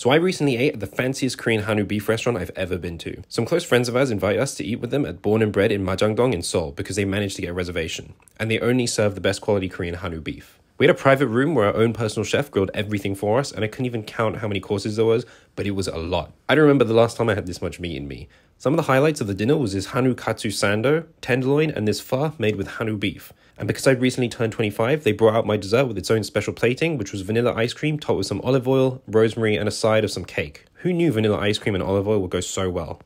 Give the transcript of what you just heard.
So I recently ate at the fanciest Korean Hanu beef restaurant I've ever been to. Some close friends of ours invited us to eat with them at Born and Bred in Majangdong in Seoul because they managed to get a reservation, and they only serve the best quality Korean Hanu beef. We had a private room where our own personal chef grilled everything for us, and I couldn't even count how many courses there was, but it was a lot. I don't remember the last time I had this much meat in me. Some of the highlights of the dinner was this Hanu Katsu Sando, tenderloin, and this pho made with Hanu beef. And because I'd recently turned 25, they brought out my dessert with its own special plating, which was vanilla ice cream topped with some olive oil, rosemary, and a side of some cake. Who knew vanilla ice cream and olive oil would go so well?